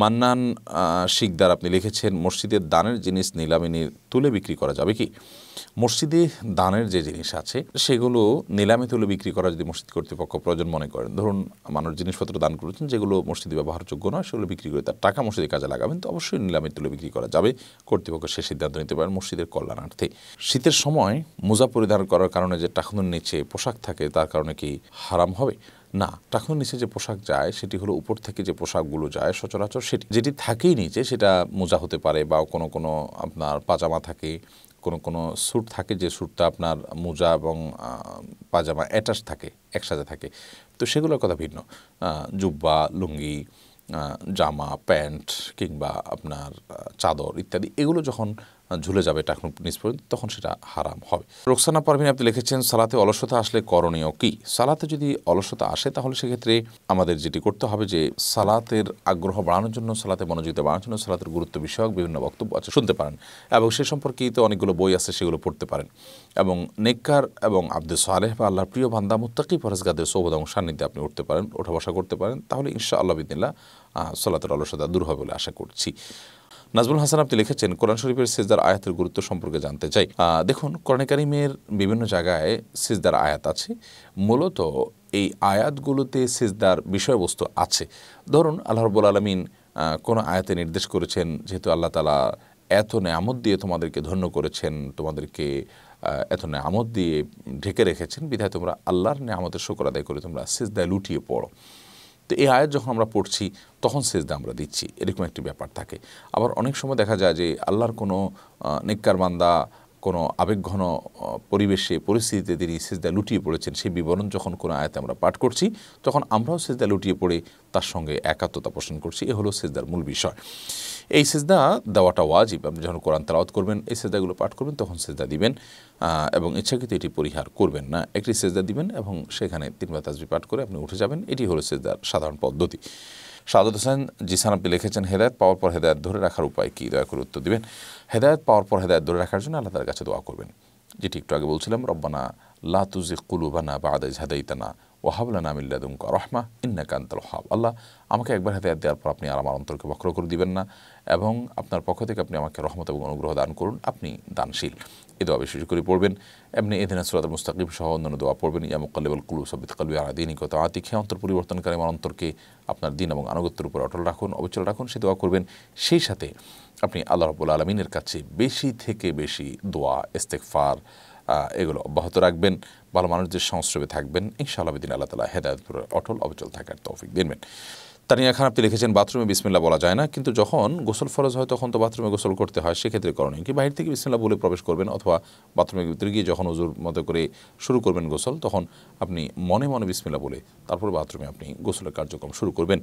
মান্নান শিকদার আপনি লিখেছেন, মসজিদের দানের জিনিস নিলামে তুলে বিক্রি করা যাবে কি? মসজিদে দানের যে জিনিস আছে, সেগুলো নিলামে তুলে বিক্রি করা যদি মসজিদ কর্তৃপক্ষ প্রয়োজন মনে করেন, ধরুন মানুষ জিনিসপত্র দান করেছেন, যেগুলো মসজিদে ব্যবহারযোগ্য নয়, সেগুলো বিক্রি করে তার টাকা মসজিদে কাজে লাগাবেন, তো অবশ্যই নিলামে তুলে বিক্রি করা যাবে। কর্তৃপক্ষ সে সিদ্ধান্ত নিতে পারেন মসজিদের কল্যাণার্থে। শীতের সময় মোজা পরিধান করার কারণে যে টাকুনের নিচে পোশাক থাকে, তার কারণে কি হারাম হবে? না টাকুনের নিচে যে পোশাক যায়, সেটি হলো উপর থেকে যে পোশাকগুলো যায়, সচরাচর সেটি, যেটি থাকেই নিচে, সেটা মোজা হতে পারে বা কোনো কোনো আপনার পাজামা থাকে, কোনো কোনো স্যুট থাকে, যে স্যুটটা আপনার মোজা এবং পাজামা অ্যাটাচ থাকে, একসাথে থাকে। তো সেগুলোর কথা ভিন্ন। জুব্বা, লুঙ্গি জামা, প্যান্ট কিংবা আপনার চাদর ইত্যাদি, এগুলো যখন ঝুলে যাবে টাকুন নিচ পর্যন্ত, তখন সেটা হারাম হবে। রোকসানা পারভিন আপনি লিখেছেন, সালাতে অলসতা আসলে করণীয় কি? সালাতে যদি অলসতা আসে, তাহলে সেক্ষেত্রে আমাদের যেটি করতে হবে যে, সালাতের আগ্রহ বাড়ানোর জন্য, সালাতে মনোযোগিতা বাড়ানোর জন্য সালাতের গুরুত্ব বিষয়ক বিভিন্ন বক্তব্য আছে, শুনতে পারেন। এবং সে সম্পর্কিত অনেকগুলো বই আছে, সেগুলো পড়তে পারেন। এবং নেককার এবং আব্দুল সালেহ বা আল্লাহর প্রিয় বান্দা, মুত্তাকি পরেশগাদের সৌবদ এবং সান্নিধ্যে আপনি উঠতে পারেন, ওঠা বসা করতে পারেন, তাহলে ইনশা আল্লাহ বিদিল্লা সালাতের অলসতা দূর হবে বলে আশা করছি। নাজমুল হাসান আপনি লিখেছেন, কোরআন শরীফের সিজদার আয়াতের গুরুত্ব সম্পর্কে জানতে চাই। দেখুন কোরআন কারিমের বিভিন্ন জায়গায় সিজদার আয়াত আছে। মূলত এই আয়াতগুলোতে সিজদার বিষয়বস্তু আছে। ধরুন, আল্লাহ রব্বুল আলমিন কোনো আয়াতে নির্দেশ করেছেন, যেহেতু আল্লাহ তালা এত নেয়ামত দিয়ে তোমাদেরকে ধন্য করেছেন, তোমাদেরকে এত নেয়ামত দিয়ে ঢেকে রেখেছেন, বিধায় তোমরা আল্লাহর নেয়ামতের শকর আদায় করে তোমরা সিজদায় লুটিয়ে পড়ো। তো এই আয়াত যখন আমরা পড়ছি, তখন সেজদা আমরা দিচ্ছি। এরকম একটি ব্যাপার থাকে। আবার অনেক সময় দেখা যায় যে আল্লাহর কোনো নিকার বান্দা, কোনো আবেগঘন পরিবেশে, পরিস্থিতিতে তিনি সেজদা লুটিয়ে পড়েছেন, সেই বিবরণ যখন কোনো আয়াতে আমরা পাঠ করছি, তখন আমরাও সেজদা লুটিয়ে পড়ে তার সঙ্গে একাত্মতা পোষণ করছি। এ হলো সেজদার মূল বিষয়। এই সেজদা দেওয়াটা ওয়াজিব। আপনি যখন কোরআন তালাওয়াত করবেন, এই সেজদাগুলো পাঠ করবেন, তখন সেজদা দিবেন এবং ইচ্ছাকৃত এটি পরিহার করবেন না। একটি সেজদা দিবেন এবং সেখানে তিনবার তাজবি পাঠ করে আপনি উঠে যাবেন। এটি হলো সেজদার সাধারণ পদ্ধতি। সাদত হোসেন জিসান আপনি লিখেছেন, হেদায়ত পাওয়ার পর হেদায়ত ধরে রাখার উপায় কী? দয়া করে উত্তর দিবেন। হেদায়ত পাওয়ার পর হেদায়ত ধরে রাখার জন্য আল্লাহ তার কাছে দোয়া করবেন। যেটি একটু আগে বলছিলাম, রব্বানা লা তুজি কুলুবানা বা আদাজ হাদাইতানা ওয়াহাবলানা মিল্লাদুমকা রহমা ইন্না কান্তাল হাব আল্লাহ, আমাকে একবার হেদায়ত দেওয়ার পর আপনি আর আমার অন্তরকে বক্র করে দিবেন না এবং আপনার পক্ষ থেকে আপনি আমাকে রহমত এবং অনুগ্রহ দান করুন, আপনি দানশীল। এ দোয়া বিশেষ করে পড়বেন। এমনি এদিন সুরাত মুস্তাকিব সহ অন্যান্য দোয়া পড়বেন। ইয়া মুকাল্লিবুল কুলু সবিত কলবি আর দিনী কত আতি খেয়ে অন্তর পরিবর্তনকারী, আমার অন্তরকে আপনার দিন এবং আনুগত্যের উপর অটল রাখুন, অবিচল রাখুন। সে দোয়া করবেন। সেই সাথে আপনি আল্লাহ রবুল আলমিনের কাছে বেশি থেকে বেশি দোয়া ইস্তেকফার এগুলো অব্যাহত রাখবেন। ভালো মানুষদের সংস্রবে থাকবেন, ইনশাআল্লাহ দিন আল্লাহ তালা হেদায়তপুর অটল অবচল থাকার তৌফিক দিবেন তানিয়া খান, আপনি লিখেছেন, বাথরুমে বিসমিল্লা বলা যায় না, কিন্তু যখন গোসল ফরজ হয় তখন তো বাথরুমে গোসল করতে হয়, সেক্ষেত্রে করণীয় কি? বাইরে থেকে বিসমিল্লা বলে প্রবেশ করবেন অথবা বাথরুমের ভিতরে গিয়ে যখন ওজুর মতো করে শুরু করবেন গোসল, তখন আপনি মনে মনে বিসমিল্লা বলে তারপর বাথরুমে আপনি গোসলের কার্যক্রম শুরু করবেন।